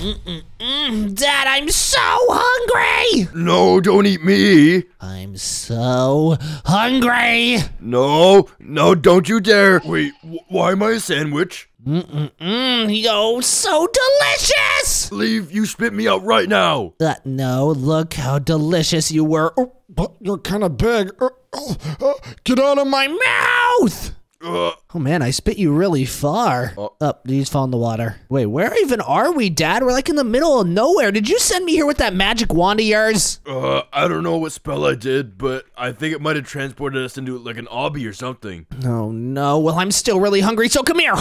Mm, mm Dad, I'm so hungry! No, don't eat me. I'm so hungry! No, no, don't you dare. Wait, wh- why am I a sandwich? Mm-mm-mm, yo, so delicious! Leaf, you spit me out right now. Uh, no, look how delicious you were. Oh, But you're kind of big. Uh, oh, uh, get out of my mouth! Ugh. Oh man, I spit you really far. Oh. Up, you just fall in the water. Wait, where even are we, Dad? We're like in the middle of nowhere. Did you send me here with that magic wand of yours? Uh, I don't know what spell I did, but I think it might have transported us into like an obby or something. Oh no. Well, I'm still really hungry, so come here.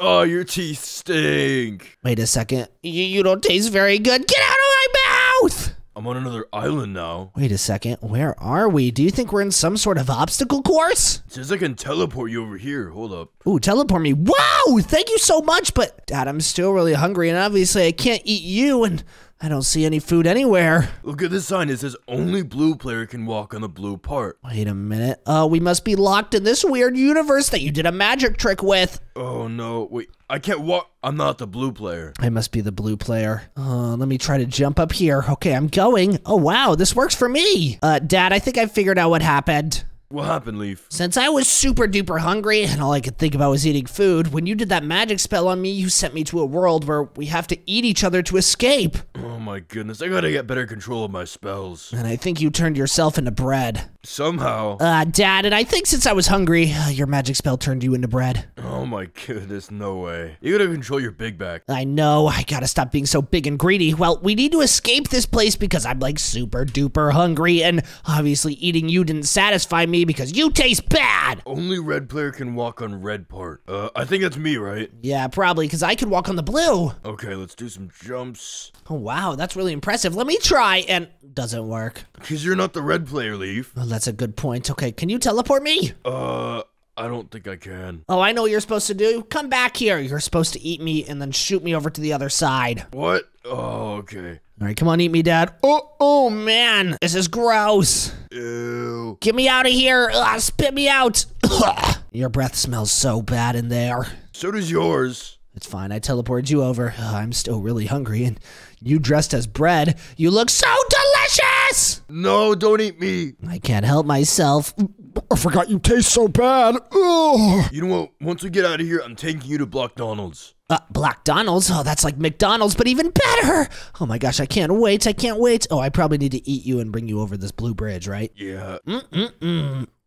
Oh, your teeth stink. Wait a second. You, you don't taste very good. Get out of my mouth! I'm on another island now. Wait a second. Where are we? Do you think we're in some sort of obstacle course? It says I can teleport you over here. Hold up. Ooh, teleport me. Wow! Thank you so much, but Dad, I'm still really hungry, and obviously I can't eat you, and I don't see any food anywhere. Look at this sign. It says only blue player can walk on the blue part. Wait a minute. Uh, we must be locked in this weird universe that you did a magic trick with. Oh no, wait. I can't walk. I'm not the blue player. I must be the blue player. Uh, let me try to jump up here. Okay, I'm going. Oh, wow, this works for me. Uh, Dad, I think I figured out what happened. What happened, Leaf? Since I was super duper hungry and all I could think about was eating food, when you did that magic spell on me, you sent me to a world where we have to eat each other to escape. Oh my goodness, I gotta get better control of my spells. And I think you turned yourself into bread. Somehow. Uh, Dad, and I think since I was hungry, uh, your magic spell turned you into bread. Oh my goodness, no way. You gotta control your big back. I know, I gotta stop being so big and greedy. Well, we need to escape this place because I'm like super duper hungry, and obviously eating you didn't satisfy me because you taste bad! Only red player can walk on red part. Uh, I think that's me, right? Yeah, probably, because I could walk on the blue. Okay, let's do some jumps. Oh, wow, that's really impressive. Let me try, and doesn't work. Cause you're not the red player, Leaf. Well, that's a good point. Okay, can you teleport me? Uh, I don't think I can. Oh, I know what you're supposed to do. Come back here. You're supposed to eat me and then shoot me over to the other side. What? Oh, okay. All right, come on, eat me, Dad. Oh, oh man, this is gross. Ew. Get me out of here. Ugh, spit me out. Your breath smells so bad in there. So does yours. It's fine. I teleported you over. Ugh, I'm still really hungry, and you dressed as bread. You look so delicious. No, don't eat me. I can't help myself. I forgot you taste so bad. Ugh. You know what? Once we get out of here, I'm taking you to Block Donald's. Uh, Black Donald's? Oh, that's like McDonald's, but even better. Oh my gosh, I can't wait. I can't wait. Oh, I probably need to eat you and bring you over this blue bridge, right? Yeah.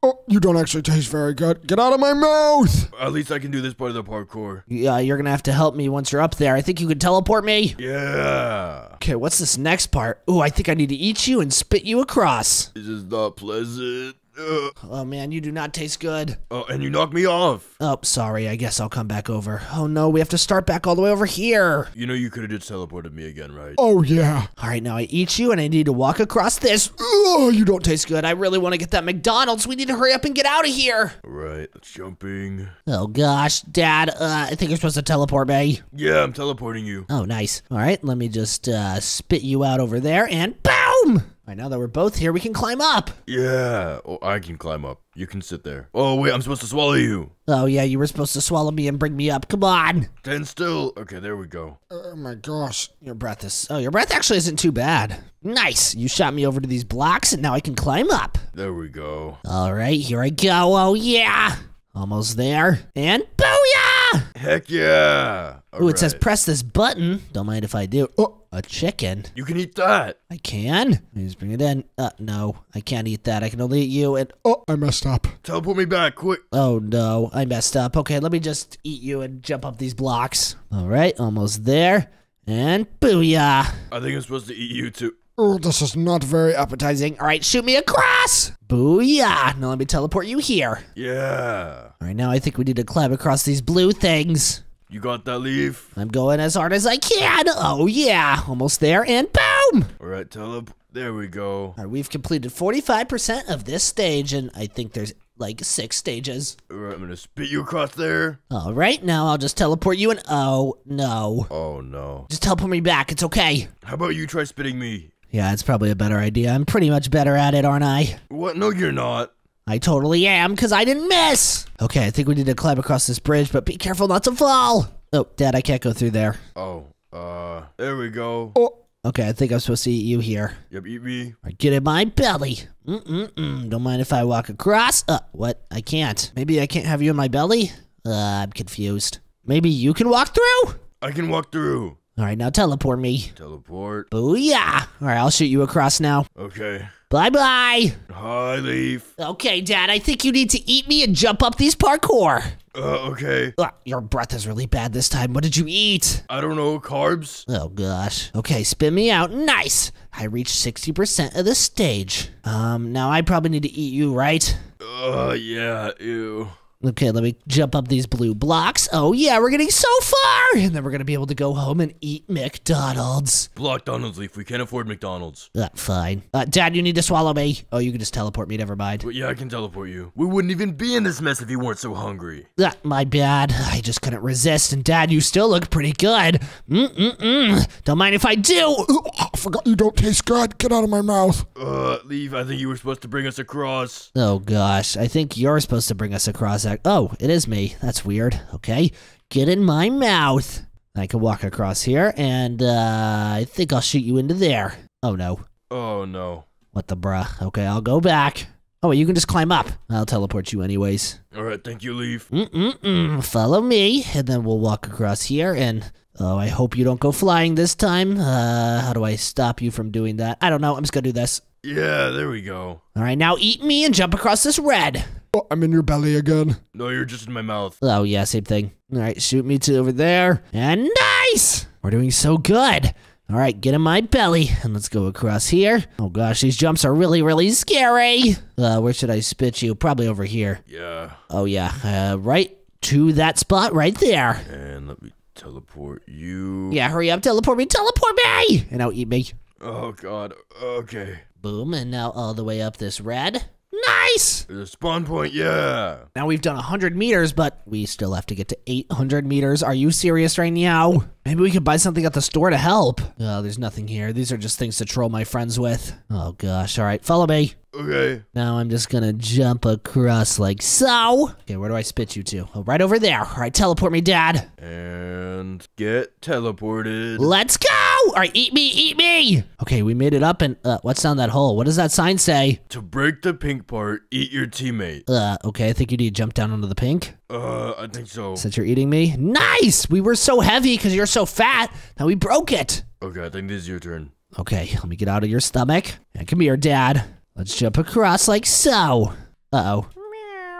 Oh, you don't actually taste very good. Get out of my mouth. At least I can do this part of the parkour. Yeah, you're gonna have to help me once you're up there. I think you can teleport me. Yeah. Okay, what's this next part? Ooh, I think I need to eat you and spit you across. This is not pleasant. Ugh. Oh man, you do not taste good. Oh, and you knocked me off. Oh, sorry. I guess I'll come back over. Oh no, we have to start back all the way over here. You know you could have just teleported me again, right? Oh, yeah. All right, now I eat you and I need to walk across this. Oh, you don't taste good. I really want to get that McDonald's. We need to hurry up and get out of here. Right, that's jumping. Oh gosh, Dad, uh, I think you're supposed to teleport me. Yeah, I'm teleporting you. Oh, nice. All right, let me just uh, spit you out over there and boom! All right, now that we're both here, we can climb up. Yeah. Oh, I can climb up. You can sit there. Oh, wait, I'm supposed to swallow you. Oh yeah, you were supposed to swallow me and bring me up. Come on. Stand still. Okay, there we go. Oh, my gosh. Your breath is. Oh, your breath actually isn't too bad. Nice. You shot me over to these blocks, and now I can climb up. There we go. All right, here I go. Oh yeah. Almost there. And booyah! Heck yeah. Ooh, it says press this button. Don't mind if I do. Oh, a chicken. You can eat that. I can. Let me just bring it in. Uh, no, I can't eat that. I can only eat you. And Oh, I messed up. Teleport me back, quick. oh no, I messed up. Okay, let me just eat you and jump up these blocks. All right, almost there. And booyah! I think I'm supposed to eat you too. Oh, this is not very Appetizing. All right, shoot me across. Booyah! Now let me teleport you here. Yeah. All right, now I think we need to climb across these blue things. You got that leaf? I'm going as hard as I can. Oh yeah, almost there. And boom! Alright, teleport. There we go. All right, we've completed 45% of this stage, and I think there's like six stages. Alright, I'm gonna spit you across there. All right, now I'll just teleport you and oh no. Oh no. Just teleport me back, it's okay. How about you try spitting me? Yeah, it's probably a better idea. I'm pretty much better at it, aren't I? What? No, you're not. I totally am, because I didn't miss. Okay, I think we need to climb across this bridge, but be careful not to fall. Oh, Dad, I can't go through there. Oh. Uh, there we go. Oh, Okay, I think I'm supposed to eat you here. Yep, eat me. Right, get in my belly. Mm-mm-mm. Don't mind if I walk across. Uh, what? I can't. Maybe I can't have you in my belly? Uh, I'm confused. Maybe you can walk through? I can walk through. All right, now teleport me. Teleport. Booyah! All right, I'll shoot you across now. Okay. Bye-bye. Hi, Leaf. Okay, Dad, I think you need to eat me and jump up these parkour. Uh, okay. Ugh, your breath is really bad this time. What did you eat? I don't know, carbs? Oh gosh. Okay, spin me out. Nice. I reached 60% of the stage. Um, now I probably need to eat you, right? Uh, yeah, ew. Okay, let me jump up these blue blocks. Oh yeah, we're getting so far! And then we're gonna be able to go home and eat McDonald's. Block Donald's, Leaf. We can't afford McDonald's. Uh, fine. Uh, Dad, you need to swallow me. Oh, you can just teleport me, never mind. Yeah, I can teleport you. We wouldn't even be in this mess if you weren't so hungry. Uh, my bad. I just couldn't resist. And Dad, you still look pretty good. Mm-mm-mm. Don't mind if I do. oh, I forgot you don't taste good. Get out of my mouth. Uh, Leaf, I think you were supposed to bring us across. Oh gosh, I think you're supposed to bring us across that. Oh, it is me. That's weird. Okay, get in my mouth. I can walk across here, and uh, I think I'll shoot you into there. Oh no, Oh, no. what the bruh? Okay, I'll go back. Oh, wait, you can just climb up. I'll teleport you anyways. Alright, thank you, Leaf. Mm-mm-mm. Follow me, and then we'll walk across here, and oh, I hope you don't go flying this time. Uh, how do I stop you from doing that? I don't know. I'm just gonna do this. Yeah, there we go. All right, now eat me and jump across this red. Oh, I'm in your belly again. No, you're just in my mouth. Oh, yeah, same thing. All right, shoot me to over there. And nice! We're doing so good. All right, get in my belly and let's go across here. Oh gosh, these jumps are really, really scary. Uh, where should I spit you? Probably over here. Yeah. Oh yeah, uh, right to that spot right there. And let me teleport you. Yeah, hurry up, teleport me, teleport me! And now eat me. Oh, God. Okay. Boom, and now all the way up this red. Nice! A spawn point, yeah. Now we've done 100 meters, but we still have to get to 800 meters. Are you serious right now? Maybe we could buy something at the store to help. Oh, there's nothing here. These are just things to troll my friends with. Oh gosh, all right, follow me. Okay. Now I'm just gonna jump across like so. Okay, where do I spit you to? Oh, right over there. All right, teleport me, Dad. And get teleported. Let's go! All right, eat me, eat me! Okay, we made it up and, uh, what's down that hole? What does that sign say? To break the pink part, eat your teammate. Uh, okay, I think you need to jump down onto the pink. Uh, I think so. Since you're eating me. Nice! We were so heavy because you're so fat. Now we broke it. Okay, I think this is your turn. Okay, let me get out of your stomach. And come here, Dad. Let's jump across like so. Uh-oh.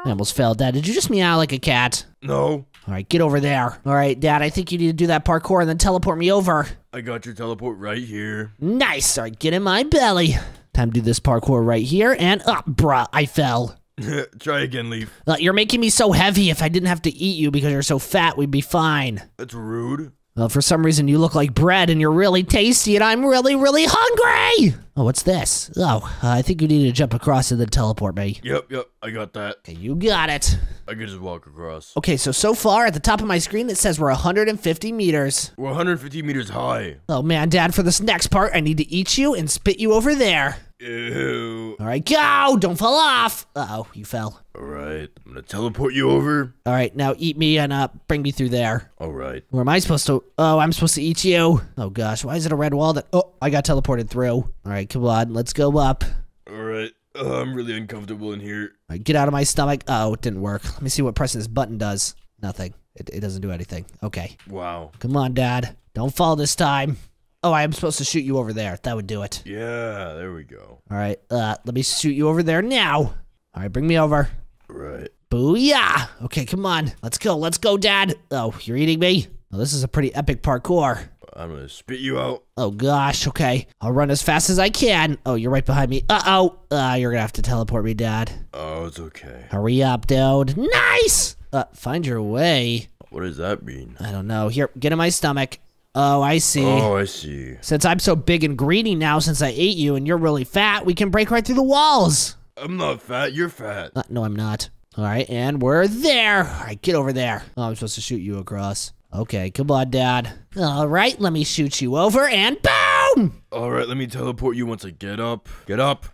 I almost fell, Dad. Did you just meow like a cat? No. All right, get over there. All right, Dad, I think you need to do that parkour and then teleport me over. I got your teleport right here. Nice. All right, get in my belly. Time to do this parkour right here. And, uh, bruh, I fell. Try again, Leaf. Uh, you're making me so heavy. If I didn't have to eat you because you're so fat, we'd be fine. That's rude. Well, for some reason, you look like bread and you're really tasty, and I'm really, really hungry. Oh, what's this? Oh, uh, I think you need to jump across and then teleport me. Yep, yep, I got that. Okay, you got it. I can just walk across. Okay, so so far at the top of my screen, it says we're 150 meters. We're 150 meters high. Oh man, Dad, for this next part, I need to eat you and spit you over there. Ew. All right, go! Don't fall off. Uh oh, you fell. Alright, I'm gonna teleport you over. All right, now eat me and uh, bring me through there. Alright. Where am I supposed to? Oh, I'm supposed to eat you. Oh gosh, why is it a red wall that? Oh, I got teleported through. All right, come on, let's go up. Alright. Uh, I'm really uncomfortable in here. All right, get out of my stomach. Oh, it didn't work. Let me see what pressing this button does. Nothing. It, it doesn't do anything. Okay. Wow. Come on, Dad. Don't fall this time. Oh, I am supposed to shoot you over there. That would do it. Yeah, there we go. All right. Uh, let me shoot you over there now. All right, bring me over. Right. Booyah! Okay, come on. Let's go. Let's go, Dad. Oh, you're eating me? Oh, this is a pretty epic parkour. I'm gonna spit you out. Oh gosh, okay. I'll run as fast as I can. Oh, you're right behind me. Uh-oh. Uh, you're gonna have to teleport me, Dad. Oh, it's okay. Hurry up, dude. Nice! Uh, find your way. What does that mean? I don't know. Here, get in my stomach. Oh, I see. Oh, I see. Since I'm so big and greedy now since I ate you and you're really fat, we can break right through the walls. I'm not fat, you're fat. Uh, no, I'm not. All right, and we're there. All right, get over there. Oh, I'm supposed to shoot you across. Okay, come on, Dad. All right, let me shoot you over and boom! Alright, let me teleport you once I get up. Get up.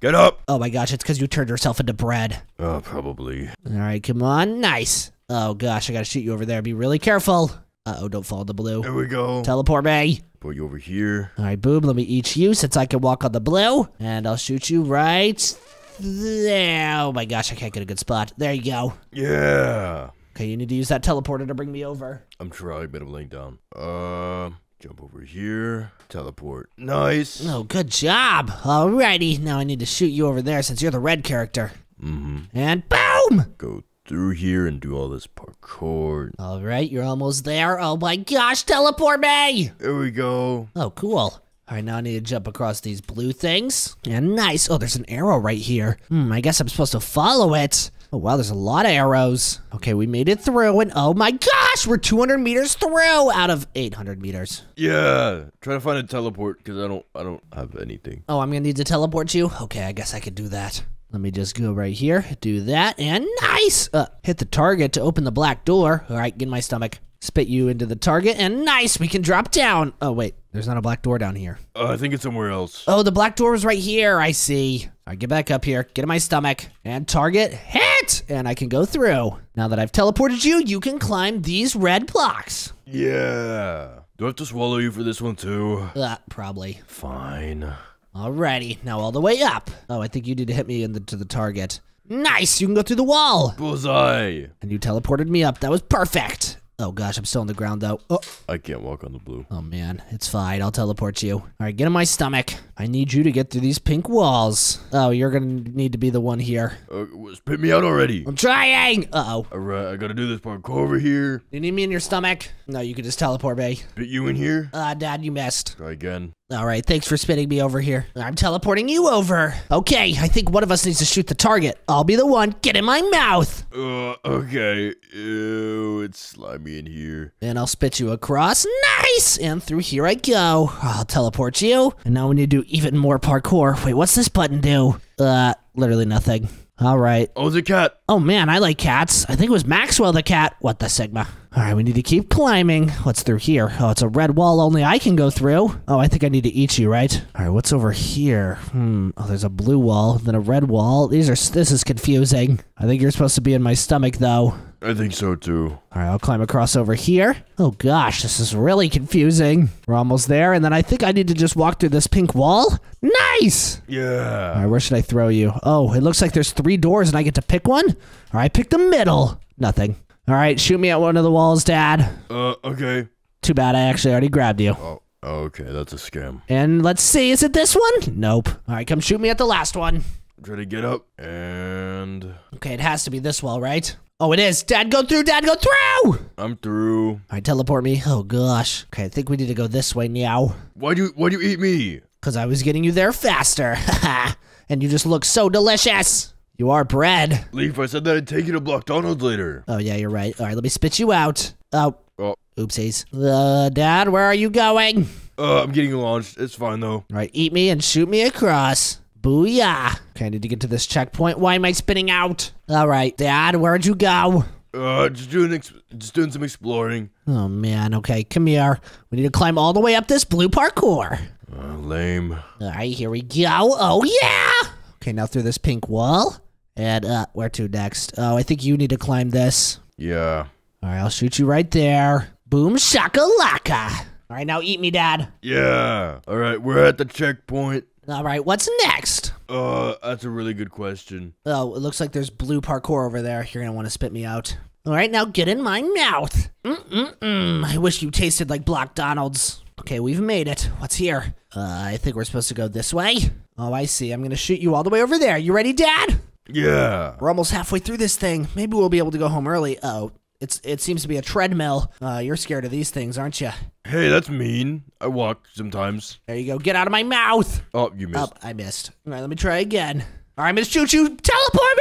Get up. Oh my gosh, it's because you turned yourself into bread. Oh, probably. All right, come on. Nice. Oh gosh, I gotta shoot you over there. Be really careful. Uh-oh, don't fall in the blue. There we go. Teleport me. Put you over here. All right, boom. let me eat you since I can walk on the blue. And I'll shoot you right there. Oh my gosh, I can't get a good spot. There you go. Yeah. Okay, you need to use that teleporter to bring me over. I'm trying, but I'm laying down. Uh, jump over here. Teleport. Nice. Oh, good job. Alrighty, now I need to shoot you over there since you're the red character. Mm-hmm. And boom! Go through here and do all this parkour. All right, you're almost there. Oh my gosh, teleport me! There we go. Oh, cool. All right, now I need to jump across these blue things. And nice. Oh, there's an arrow right here. Hmm, I guess I'm supposed to follow it. Oh, wow, there's a lot of arrows. Okay, we made it through, and oh my gosh, we're 200 meters through out of 800 meters. Yeah. Try to find a teleport because I don't. I don't have anything. Oh, I'm gonna need to teleport you? Okay, I guess I could do that. Let me just go right here, do that, and nice! Uh, hit the target to open the black door. All right, get in my stomach. Spit you into the target, and nice, we can drop down. Oh, wait, there's not a black door down here. Uh, I think it's somewhere else. Oh, the black door was right here, I see. All right, get back up here, get in my stomach, and target hit! And I can go through. Now that I've teleported you, you can climb these red blocks. Yeah. Do I have to swallow you for this one too? Uh, probably. Fine. Alrighty, now all the way up. Oh, I think you need to hit me into the, to the target. Nice, you can go through the wall. Bullseye. And you teleported me up. That was perfect. Oh gosh, I'm still on the ground though. Oh, I can't walk on the blue. oh man, it's fine. I'll teleport you. All right, get in my stomach. I need you to get through these pink walls. Oh, you're gonna need to be the one here. Uh, spit me out already. I'm trying. Uh oh. All right, I gotta do this parkour over here. You need me in your stomach? No, you can just teleport me. Spit you in here. Ah, Dad, you missed. Try again. All right, thanks for spitting me over here. I'm teleporting you over. Okay, I think one of us needs to shoot the target. I'll be the one. Get in my mouth. Uh, okay. Ew, it's slimy in here. And I'll spit you across. Nice! And through here I go. I'll teleport you. And now we need to do even more parkour. Wait, what's this button do? Uh, literally nothing. All right. Oh, the cat. Oh man, I like cats. I think it was Maxwell the cat. What the Sigma? All right, we need to keep climbing. What's through here? Oh, it's a red wall only I can go through. Oh, I think I need to eat you, right? All right, what's over here? Hmm. Oh, there's a blue wall, then a red wall. These are this is confusing. I think you're supposed to be in my stomach though. I think so too. All right, I'll climb across over here. Oh gosh, this is really confusing. We're almost there, and then I think I need to just walk through this pink wall. Nice! Yeah. right, where should I throw you? Oh, it looks like there's three doors, and I get to pick one? All right, pick the middle. Nothing. All right, shoot me at one of the walls, Dad. Uh, okay. Too bad I actually already grabbed you. Oh, okay, that's a scam. And let's see, is it this one? Nope. All right, come shoot me at the last one. Try to get up and Okay, it has to be this wall, right? Oh, it is. Dad, go through. Dad, go through. I'm through. right, teleport me. Oh gosh. Okay, I think we need to go this way now. Why do you Why do you eat me? Because I was getting you there faster. and you just look so delicious. You are bread. Leaf, I said that I'd take you to Block Donald later. Oh, yeah, you're right. All right, let me spit you out. Oh, Oh, oopsies. Uh, Dad, where are you going? uh, I'm getting launched. It's fine though. All right, eat me and shoot me across. Booyah. Okay, I need to get to this checkpoint. Why am I spinning out? All right, Dad, where'd you go? Uh, just doing just doing some exploring. Oh, man. Okay, come here. We need to climb all the way up this blue parkour. Uh, lame. All right, here we go. Oh, yeah. Okay, now through this pink wall. And, uh, where to next? Oh, I think you need to climb this. Yeah. All right, I'll shoot you right there. Boom shakalaka. All right, now eat me, Dad. Yeah. All right, we're at the checkpoint. All right, what's next? Uh, that's a really good question. Oh, it looks like there's blue parkour over there. You're gonna want to spit me out. All right, now get in my mouth. Mm-mm-mm. I wish you tasted like Block Donald's. Okay, we've made it. What's here? Uh, I think we're supposed to go this way. Oh, I see. I'm gonna shoot you all the way over there. You ready, Dad? Yeah. We're almost halfway through this thing. Maybe we'll be able to go home early. Oh, it's it seems to be a treadmill. Uh, you're scared of these things, aren't you? Hey, that's mean. I walk sometimes. There you go. Get out of my mouth. Oh, you missed. Oh, I missed. All right, let me try again. All right, I'm gonna shoot you. Teleport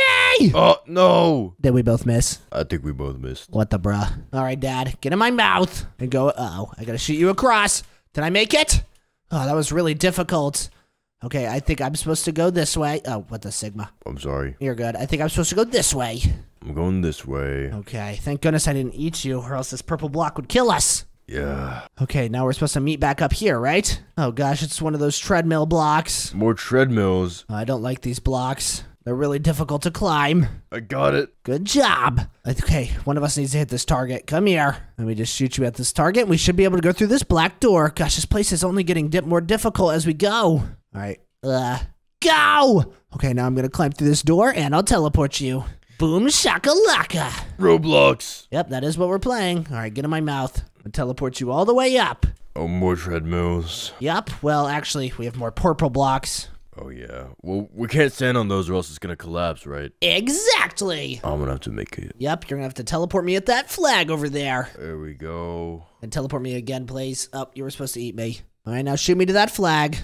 Oh no! Did we both miss? I think we both missed. What the bruh? All right, Dad, get in my mouth and go. Oh, I gotta shoot you across. Did I make it? Oh, that was really difficult. Okay, I think I'm supposed to go this way. Oh, what the Sigma? I'm sorry. You're good. I think I'm supposed to go this way. I'm going this way. Okay, thank goodness I didn't eat you, or else this purple block would kill us. Yeah. Okay, now we're supposed to meet back up here, right? Oh gosh, it's one of those treadmill blocks. More treadmills. I don't like these blocks. They're really difficult to climb. I got it. Good job. Okay, one of us needs to hit this target. Come here. Let me just shoot you at this target. We should be able to go through this black door. Gosh, this place is only getting dip more difficult as we go. All right. Uh, go! Okay, now I'm going to climb through this door and I'll teleport you. Boom shakalaka. Roblox. Yep, that is what we're playing. All right, get in my mouth. I'll teleport you all the way up. Oh, more treadmills. Yep, well, actually, we have more purple blocks. Oh, yeah. Well, we can't stand on those or else it's gonna collapse, right? Exactly. I'm gonna have to make it. Yep, you're going to have to teleport me at that flag over there. There we go. And teleport me again, please. Oh, you were supposed to eat me. All right, now shoot me to that flag.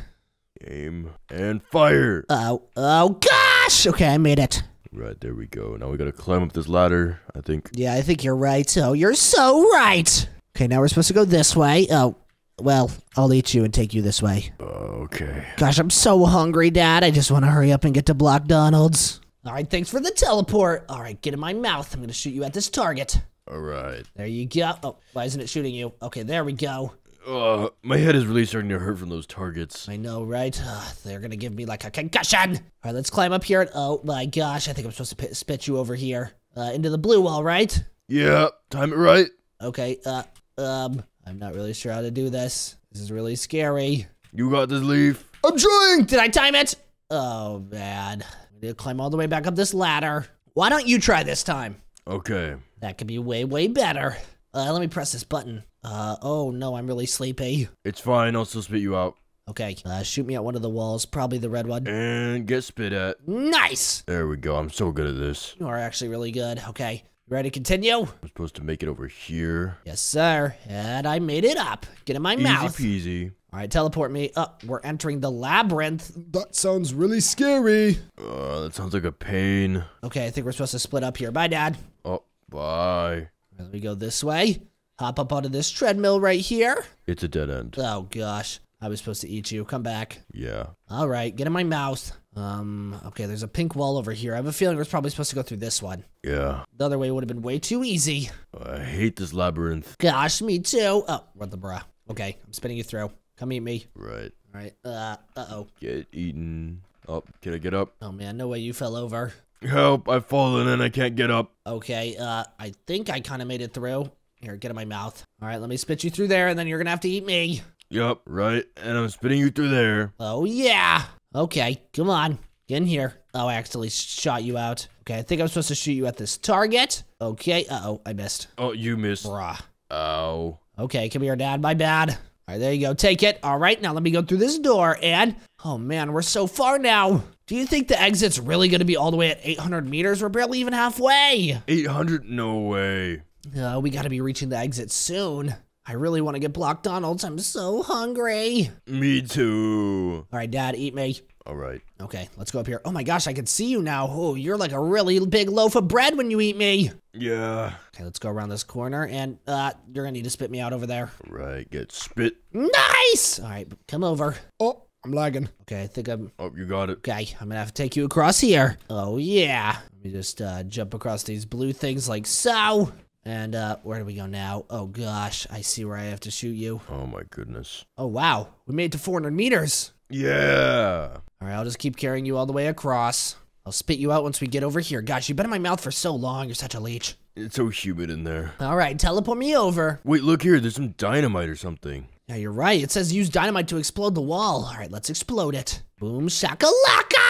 Aim and fire. Oh, oh gosh! Okay, I made it. Right, there we go. Now we gotta climb up this ladder, I think. Yeah, I think you're right. Oh, you're so right. Okay, now we're supposed to go this way. Oh, well, I'll eat you and take you this way. Okay. Gosh, I'm so hungry, Dad. I just want to hurry up and get to Block Donald's. All right, thanks for the teleport. All right, get in my mouth. I'm going to shoot you at this target. Alright. There you go. Oh, why isn't it shooting you? Okay, there we go. Uh, my head is really starting to hurt from those targets. I know, right? Ugh, they're gonna give me like a concussion. All right, let's climb up here. Oh my gosh, I think I'm supposed to pit, spit you over here uh, into the blue wall, right? Yeah, time it right. Okay. Uh, um, I'm not really sure how to do this. This is really scary. You got this leaf. I'm trying. Did I time it? Oh man, I need to climb all the way back up this ladder. Why don't you try this time? Okay. That could be way, way better. Uh, let me press this button. Uh, oh no, I'm really sleepy. It's fine, I'll still spit you out. Okay, uh, shoot me at one of the walls, probably the red one. And get spit at. Nice! There we go. I'm so good at this. You are actually really good. Okay, ready to continue? I'm supposed to make it over here. Yes, sir. And I made it up. Get in my Easy mouth. peasy. All right, teleport me. Oh, we're entering the labyrinth. That sounds really scary. Uh, that sounds like a pain. Okay, I think we're supposed to split up here. Bye, Dad. Oh, bye. Let me go this way. Hop up onto this treadmill right here. It's a dead end. Oh, gosh. I was supposed to eat you. Come back. Yeah. All right, get in my mouth. Um, okay, there's a pink wall over here. I have a feeling we're probably supposed to go through this one. Yeah. The other way would have been way too easy. I hate this labyrinth. Gosh, me too. Oh, what the bra. Okay, I'm spinning you through. Come eat me. Right. All right. Uh, uh-oh. Get eaten. Oh, can I get up? Oh, man, no way you fell over. Help, I've fallen and I can't get up. Okay, uh, I think I kind of made it through. Here, get in my mouth. All right, let me spit you through there, and then you're gonna have to eat me. Yup, right. And I'm spitting you through there. Oh, yeah. Okay, come on. Get in here. Oh, I actually shot you out. Okay, I think I'm supposed to shoot you at this target. Okay, uh-oh, I missed. Oh, you missed. Bruh. Ow. Okay, come here, Dad. My bad. All right, there you go. Take it. All right, now let me go through this door, and... Oh, man, we're so far now. Do you think the exit's really gonna be all the way at 800 meters? We're barely even halfway. 800? No way. Uh, we gotta be reaching the exit soon. I really want to get Block Donald's. I'm so hungry. Me too. All right, Dad, eat me. All right. Okay, let's go up here. Oh my gosh, I can see you now. Oh, you're like a really big loaf of bread when you eat me. Yeah. Okay, let's go around this corner, and uh, you're gonna need to spit me out over there. Right. Get spit. Nice. All right, come over. Oh, I'm lagging. Okay, I think I'm Oh, you got it. okay. I'm gonna have to take you across here. Oh yeah. Let me just uh, jump across these blue things like so. And uh, where do we go now? Oh gosh, I see where I have to shoot you. Oh my goodness. Oh wow, we made it to 400 meters. Yeah. All right, I'll just keep carrying you all the way across. I'll spit you out once we get over here. Gosh, you've been in my mouth for so long. You're such a leech. It's so humid in there. All right, teleport me over. Wait, look here. There's some dynamite or something. Yeah, you're right. It says use dynamite to explode the wall. All right, let's explode it. Boom shakalaka!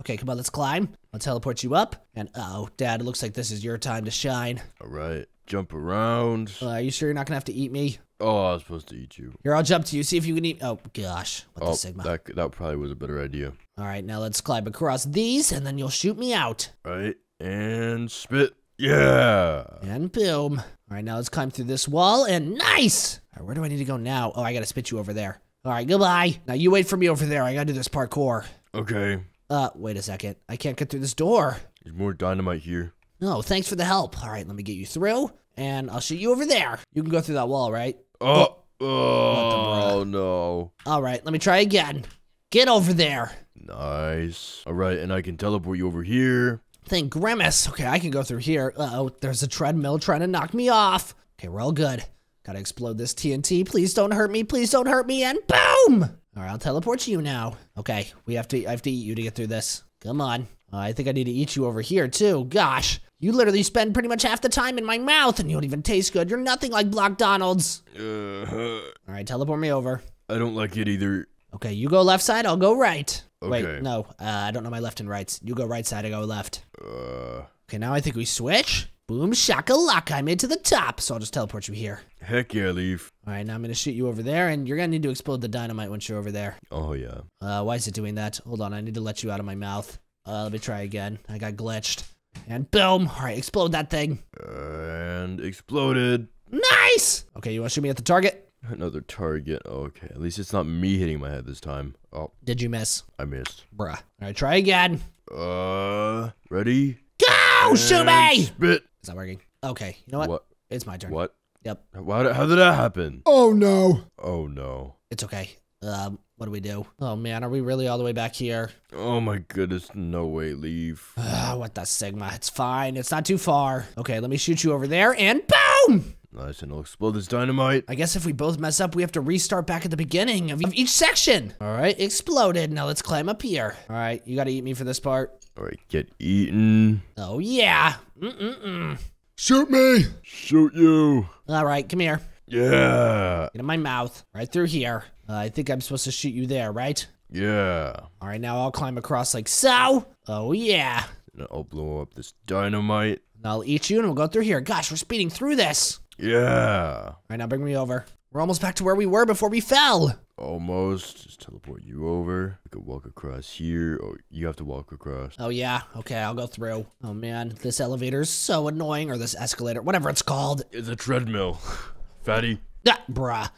Okay, come on, let's climb. I'll teleport you up. And oh, Dad, it looks like this is your time to shine. All right. Jump around. Uh, are you sure you're not gonna have to eat me? Oh, I was supposed to eat you. Here, I'll jump to you. See if you can eat. Oh gosh, what Oh, the sigma? that that probably was a better idea. All right, now let's climb across these, and then you'll shoot me out. Right. And spit. Yeah. And boom. All right, now let's climb through this wall, and nice! All right, where do I need to go now? Oh, I gotta spit you over there. All right, goodbye. Now you wait for me over there. I gotta do this parkour. Okay. Uh, wait a second. I can't get through this door. There's more dynamite here. No, thanks for the help. All right, let me get you through, and I'll shoot you over there. You can go through that wall, right? Oh. the Oh no. All right, let me try again. Get over there. Nice. All right, and I can teleport you over here. Thank Grimace. Okay, I can go through here. Uh oh, there's a treadmill trying to knock me off. Okay, we're all good. Gotta explode this TNT. Please don't hurt me. Please don't hurt me. And boom! All right, I'll teleport to you now. Okay, we have to. I have to eat you to get through this. Come on. Uh, I think I need to eat you over here too. Gosh, you literally spend pretty much half the time in my mouth and you don't even taste good. You're nothing like Block Donald's. Uh, All right, teleport me over. I don't like it either. Okay, you go left side, I'll go right. Wait, no, uh, I don't know my left and rights. You go right side, I go left. Uh, Okay, now I think we switch. Boom, shakalaka, I made to the top, so I'll just teleport you here. heck yeah, Leaf. All right, now I'm gonna shoot you over there, and you're gonna need to explode the dynamite once you're over there. Oh yeah. Uh, why is it doing that? Hold on, I need to let you out of my mouth. Uh, let me try again. I got glitched. And boom! All right, explode that thing. And exploded. Nice! Okay, you wanna shoot me at the target? Another target. Okay, at least it's not me hitting my head this time. Oh, Did you miss? I missed. Bruh. All right, try again. Uh, ready? Go! Shoot And me! Spit. Is that working? Okay, you know what? What? It's my turn. What? Yep, How did, how did that happen? Oh no. Oh no. it's okay. Um, what do we do? Oh man, are we really all the way back here? Oh my goodness, no way, Leaf. Ah, what the Sigma? It's fine. It's not too far. Okay, let me shoot you over there, and boom! Nice, and I'll explode this dynamite. I guess if we both mess up, we have to restart back at the beginning of each section. All right, exploded. Now let's climb up here. All right, you gotta eat me for this part. Alright, get eaten. Oh yeah. Mm-mm-mm. Shoot me. Shoot you. All right, come here. Yeah. Get in my mouth. Right through here. Uh, I think I'm supposed to shoot you there, right? Yeah. All right, now I'll climb across like so. Oh yeah. And I'll blow up this dynamite. And I'll eat you and we'll go through here. Gosh, we're speeding through this. Yeah. All right, now bring me over. We're almost back to where we were before we fell. Almost. Just teleport you over. We could walk across here. Oh, you have to walk across. Oh yeah, okay, I'll go through. Oh man, this elevator is so annoying, or this escalator, whatever it's called. It's a treadmill. Fatty. Ah, bruh.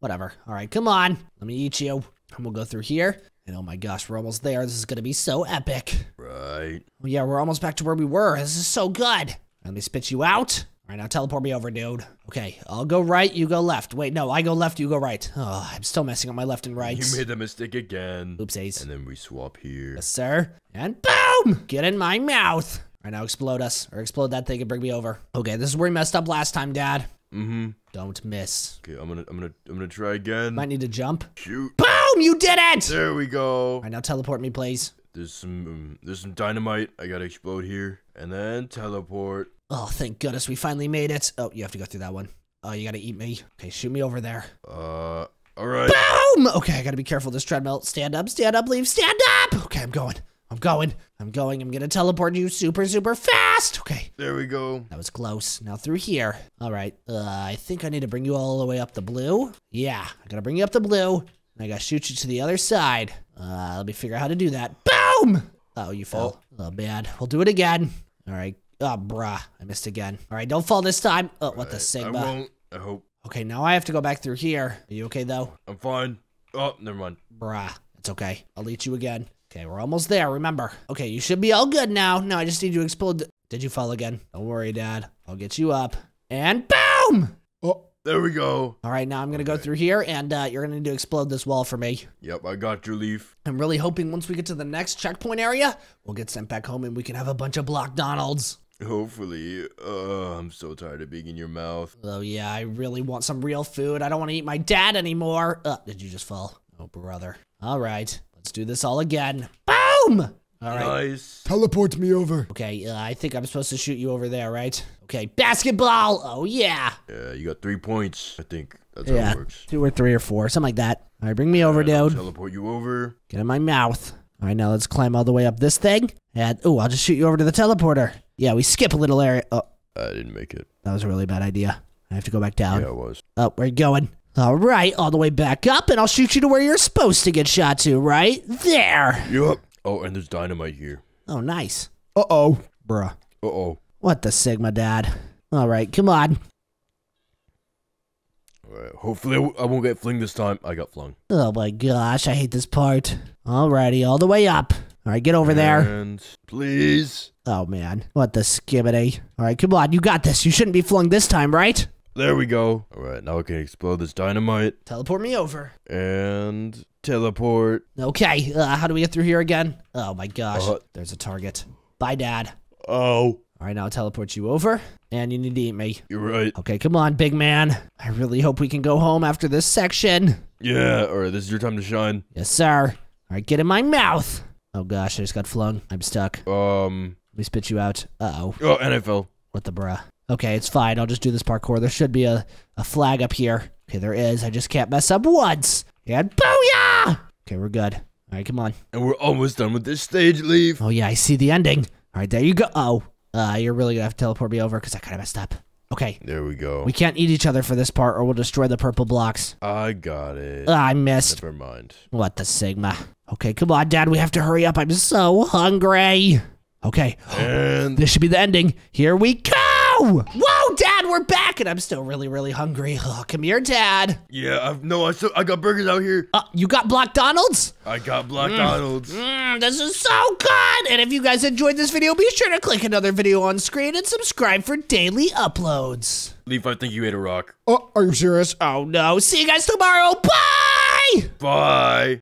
Whatever. All right, come on. Let me eat you. And we'll go through here. And oh my gosh, we're almost there. This is gonna be so epic. Right. Oh yeah, we're almost back to where we were. This is so good. Let me spit you out. All right, now teleport me over, dude. Okay, I'll go right, you go left. Wait, no, I go left, you go right. Oh, I'm still messing up my left and right. You made that mistake again. Oopsies. And then we swap here. Yes, sir. And boom! Get in my mouth. All right, now explode us. Or explode that thing and bring me over. Okay, this is where we messed up last time, Dad. Mm-hmm. Don't miss. Okay, I'm gonna, I'm gonna, I'm gonna try again. Might need to jump. Shoot. Boom! You did it! There we go. All right, now teleport me, please. There's some, um, there's some dynamite. I gotta explode here, and then teleport. Oh, thank goodness we finally made it. Oh, you have to go through that one. Oh, you gotta eat me. Okay, shoot me over there. Uh, all right. Boom! Okay, I gotta be careful. This treadmill. Stand up, stand up, Leaf, stand up! Okay, I'm going. I'm going. I'm going. I'm gonna teleport you super, super fast. Okay, There we go. that was close. Now through here. All right. Uh, I think I need to bring you all the way up the blue. Yeah, I gotta bring you up the blue. And I gotta shoot you to the other side. Uh, let me figure out how to do that. Boom! Oh, you fell. Oh, bad. We'll do it again. All right. Oh, bruh. I missed again. All right, don't fall this time. Oh, what the I Sigma? won't. I hope. Okay, now I have to go back through here. Are you okay, though? I'm fine. Oh, never mind. Bruh. It's okay. I'll eat you again. Okay, we're almost there, remember. Okay, you should be all good now. Now I just need you to explode. Did you fall again? Don't worry, Dad. I'll get you up. And boom! Oh, There we go. All right, now I'm gonna go through here, and uh, you're gonna need to explode this wall for me. Yep, I got your leaf. I'm really hoping once we get to the next checkpoint area, we'll get sent back home and we can have a bunch of block Donalds. Hopefully. Uh, I'm so tired of being in your mouth. Oh yeah, I really want some real food. I don't want to eat my dad anymore. Uh, did you just fall? Oh brother. All right, let's do this all again. Boom! All right. Nice. teleport me over. Okay, uh, I think I'm supposed to shoot you over there, right? Okay, basketball. Oh yeah. Yeah, you got three points. I think that's how it works. two or three or four, something like that. All right, bring me over, And I'll dude. Teleport you over. Get in my mouth. All right, now let's climb all the way up this thing. And oh, I'll just shoot you over to the teleporter. Yeah, we skip a little area. Oh, I didn't make it. that was a really bad idea. I have to go back down. Yeah, it was. Oh, where you going? All right, all the way back up, and I'll shoot you to where you're supposed to get shot to, right there. Yup. Oh, and there's dynamite here. Oh, nice. Uh oh. Bruh. Uh oh. What the Sigma, Dad? All right, come on. Alright, hopefully I, w- I won't get flung this time. I got flung. Oh my gosh, I hate this part. Alrighty, all the way up. All right, get over there. And please. Oh man, what the skibidi. All right, come on, you got this. You shouldn't be flung this time, right? There we go. Alright, now I can explode this dynamite Teleport me over. and teleport. Okay, uh, how do we get through here again? Oh my gosh, Uh, there's a target. Bye, Dad. Oh, All right, now I'll teleport you over, and you need to eat me. you're right. Okay, come on, big man. I really hope we can go home after this section. Yeah, alright, this is your time to shine. Yes, sir. All right, get in my mouth. Oh gosh, I just got flung. I'm stuck. Um. Let me spit you out. Uh-oh. Oh, NFL. What the bruh? Okay, it's fine. I'll just do this parkour. There should be a, a flag up here. Okay, there is. I just can't mess up once. And booyah! Okay, we're good. All right, come on. And we're almost done with this stage, Leaf. Oh, yeah, I see the ending. All right, there you go. Oh, uh, you're really going to have to teleport me over because I kind of messed up. Okay, There we go. we can't eat each other for this part or we'll destroy the purple blocks. I got it. Ah, I missed. Never mind. What the Sigma? Okay, come on, Dad. We have to hurry up. I'm so hungry. Okay, And this should be the ending. Here we go. Whoa, Dad, we're back, and I'm still really, really hungry. Oh, come here, Dad. yeah, I've no. I still, I got burgers out here. Uh, you got Black Donald's? I got Black Donald's. Mmm, this is so good. And if you guys enjoyed this video, be sure to click another video on screen and subscribe for daily uploads. Leaf, I think you ate a rock. Oh, are you serious? Oh no, see you guys tomorrow. Bye. Bye.